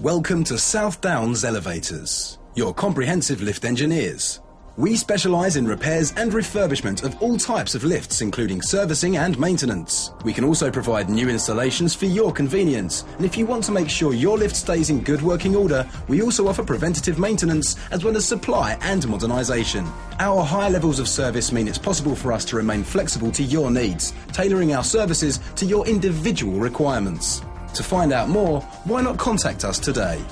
Welcome to Southdowns Elevators, your comprehensive lift engineers. We specialise in repairs and refurbishment of all types of lifts, including servicing and maintenance. We can also provide new installations for your convenience. And if you want to make sure your lift stays in good working order, we also offer preventative maintenance as well as supply and modernisation. Our high levels of service mean it's possible for us to remain flexible to your needs, tailoring our services to your individual requirements. To find out more, why not contact us today?